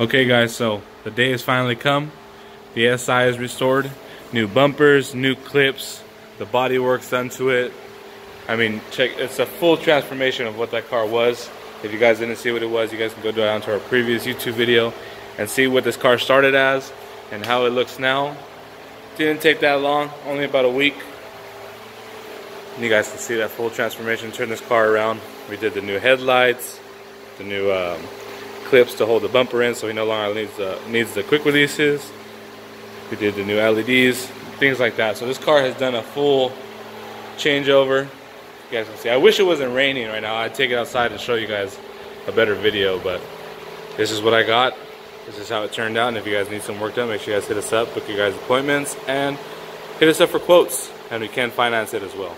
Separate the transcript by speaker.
Speaker 1: Okay guys, so the day has finally come. The SI is restored. New bumpers, new clips, the body work's done to it. I mean, check, it's a full transformation of what that car was. If you guys didn't see what it was, you guys can go down to our previous YouTube video and see what this car started as and how it looks now. Didn't take that long, only about a week. And you guys can see that full transformation, turn this car around. We did the new headlights, the new um, clips to hold the bumper in so he no longer needs the, needs the quick releases. We did the new LEDs, things like that. So this car has done a full changeover. You guys can see. I wish it wasn't raining right now. I'd take it outside and show you guys a better video, but this is what I got. This is how it turned out. And if you guys need some work done, make sure you guys hit us up, book your guys appointments, and hit us up for quotes. And we can finance it as well.